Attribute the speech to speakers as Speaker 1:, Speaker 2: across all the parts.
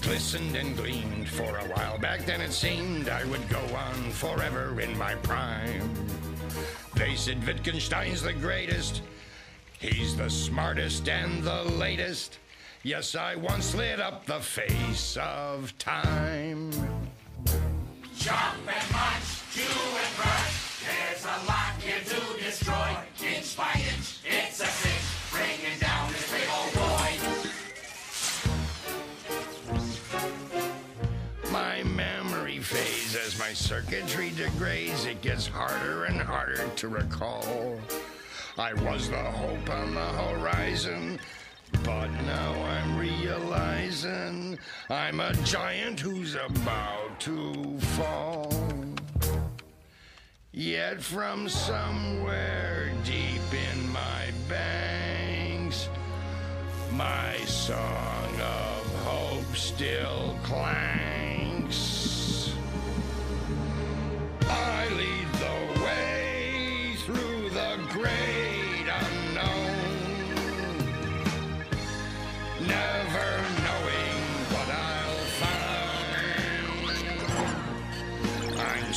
Speaker 1: glistened and gleamed for a while. Back then it seemed I would go on forever in my prime. They said Wittgenstein's the greatest. He's the smartest and the latest. Yes, I once lit up the face of time.
Speaker 2: Chop and munch, chew and brush. There's a lot here to destroy. Inch by inch,
Speaker 1: fades as my circuitry degrades. It gets harder and harder to recall. I was the hope on the horizon. But now I'm realizing I'm a giant who's about to fall. Yet from somewhere deep in my banks, my song of hope still clanks.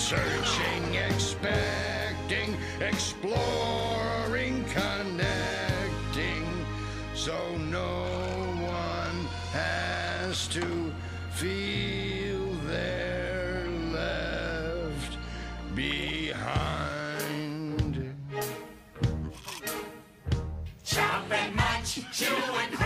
Speaker 1: Searching, expecting, exploring, connecting, so no one has to feel they're left behind. Chomping, munch, chewing.